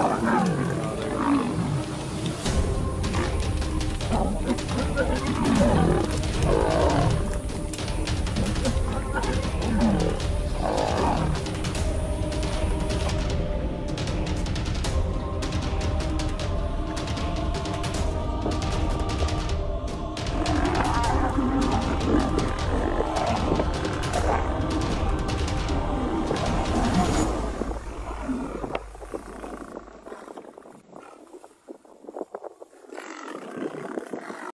Oh,